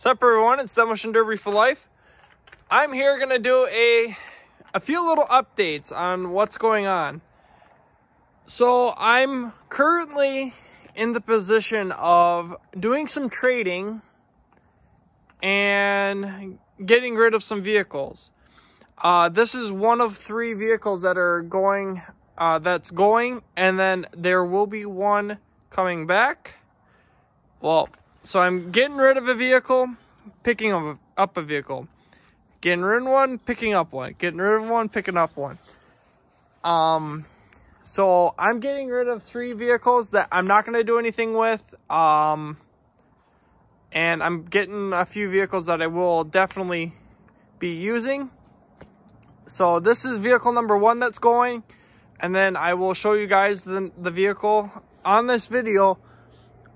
Sup everyone, it's Demolition Derby for Life. I'm here gonna do a a few little updates on what's going on. So I'm currently in the position of doing some trading and getting rid of some vehicles. Uh, this is one of three vehicles that are going, uh, that's going, and then there will be one coming back. Well, so I'm getting rid of a vehicle, picking up a, vehicle. Getting rid of one, picking up one. Getting rid of one, picking up one. Um, so I'm getting rid of three vehicles that I'm not going to do anything with. Um, and I'm getting a few vehicles that I will definitely be using. So this is vehicle number one that's going. And then I will show you guys the, the vehicle on this video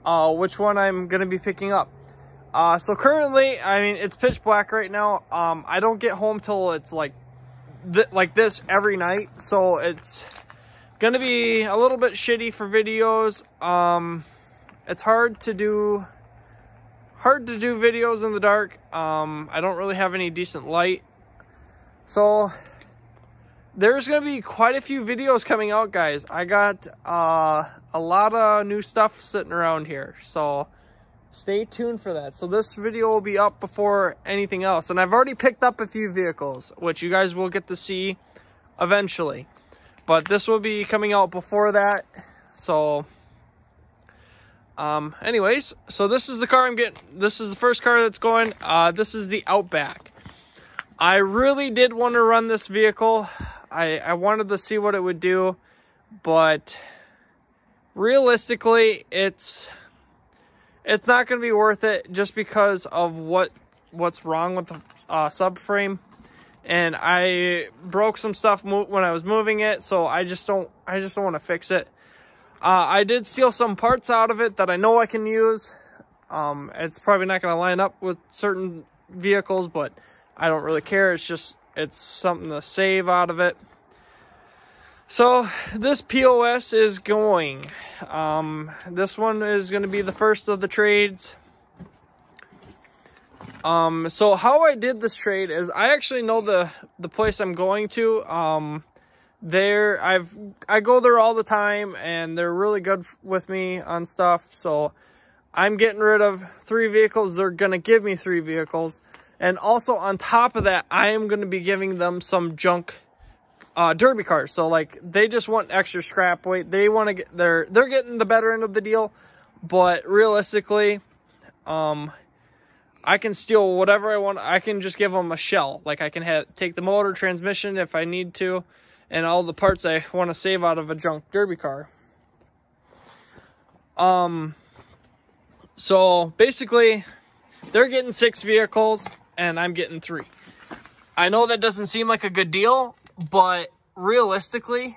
uh, which one I'm going to be picking up. Uh, so currently, I mean, it's pitch black right now. Um, I don't get home till it's like, th like this every night. So it's going to be a little bit shitty for videos. Um, it's hard to do, hard to do videos in the dark. Um, I don't really have any decent light. So there's going to be quite a few videos coming out, guys. I got uh, a lot of new stuff sitting around here, so stay tuned for that. So this video will be up before anything else, and I've already picked up a few vehicles, which you guys will get to see eventually. But this will be coming out before that, so... Um, anyways, so this is the car I'm getting, this is the first car that's going, uh, this is the Outback. I really did want to run this vehicle. I, I wanted to see what it would do, but realistically, it's it's not going to be worth it just because of what what's wrong with the uh, subframe. And I broke some stuff when I was moving it, so I just don't I just don't want to fix it. Uh, I did steal some parts out of it that I know I can use. Um, it's probably not going to line up with certain vehicles, but I don't really care. It's just it's something to save out of it. So this POS is going. Um, this one is going to be the first of the trades. Um, so how I did this trade is I actually know the, the place I'm going to. Um, there, I've, I go there all the time and they're really good with me on stuff. So I'm getting rid of three vehicles. They're going to give me three vehicles. And also on top of that, I am going to be giving them some junk uh, derby cars. So like they just want extra scrap weight. They want to get they're they're getting the better end of the deal, but realistically, um, I can steal whatever I want. I can just give them a shell. Like I can have, take the motor, transmission if I need to, and all the parts I want to save out of a junk derby car. Um, so basically, they're getting six vehicles and I'm getting three. I know that doesn't seem like a good deal, but realistically,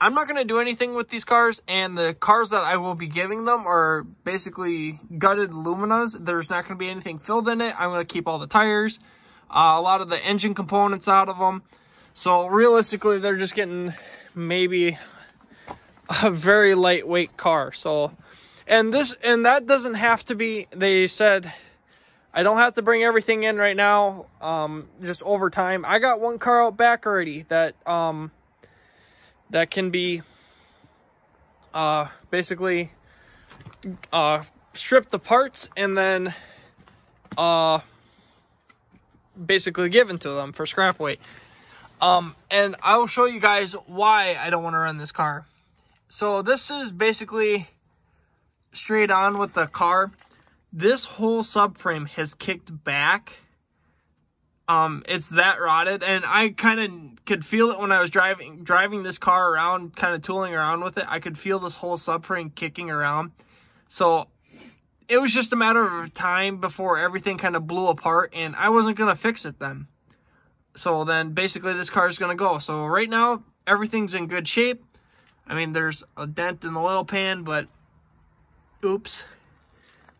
I'm not going to do anything with these cars, and the cars that I will be giving them are basically gutted Luminas. There's not going to be anything filled in it. I'm going to keep all the tires, uh, a lot of the engine components out of them. So realistically, they're just getting maybe a very lightweight car. So, and this, and that doesn't have to be, they said I don't have to bring everything in right now, um, just over time. I got one car out back already that, um, that can be, uh, basically, uh, strip the parts and then, uh, basically given to them for scrap weight. Um, and I will show you guys why I don't want to run this car. So this is basically straight on with the car this whole subframe has kicked back. Um, it's that rotted, and I kind of could feel it when I was driving driving this car around, kind of tooling around with it. I could feel this whole subframe kicking around. So it was just a matter of time before everything kind of blew apart, and I wasn't gonna fix it then. So then basically this car is gonna go. So right now everything's in good shape. I mean, there's a dent in the oil pan, but oops.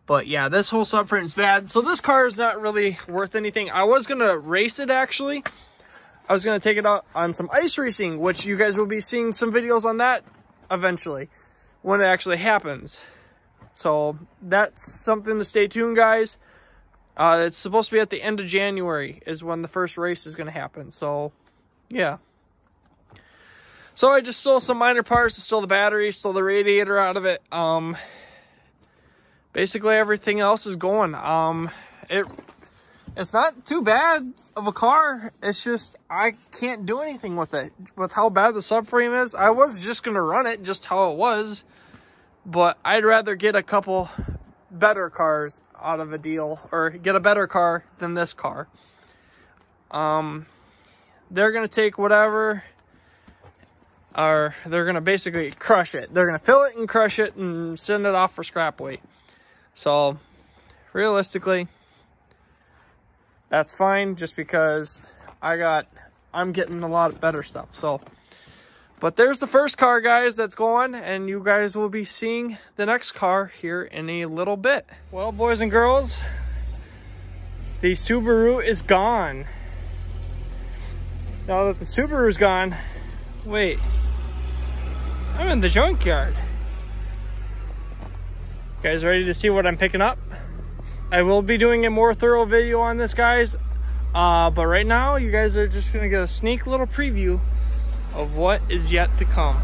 But yeah, this whole subframe is bad. So this car is not really worth anything. I was going to race it actually. I was going to take it out on some ice racing, which you guys will be seeing some videos on that eventually when it actually happens. So that's something to stay tuned, guys. Uh, it's supposed to be at the end of January is when the first race is going to happen. So, yeah. So I just stole some minor parts, stole the battery, stole the radiator out of it. Um, basically everything else is going. Um, it it's not too bad of a car. It's just I can't do anything with it. With how bad the subframe is, I was just gonna run it just how it was, but I'd rather get a couple better cars out of a deal or get a better car than this car. Um, they're gonna take whatever or they're gonna basically crush it. They're gonna fill it and crush it and send it off for scrap weight. So realistically, that's fine just because I got, I'm getting a lot of better stuff. So, but there's the first car, guys, that's going, and you guys will be seeing the next car here in a little bit. Well, boys and girls, the Subaru is gone. Now that the Subaru's gone, wait, I'm in the junkyard. You guys ready to see what I'm picking up? I will be doing a more thorough video on this, guys. Uh, but right now, you guys are just gonna get a sneak little preview of what is yet to come.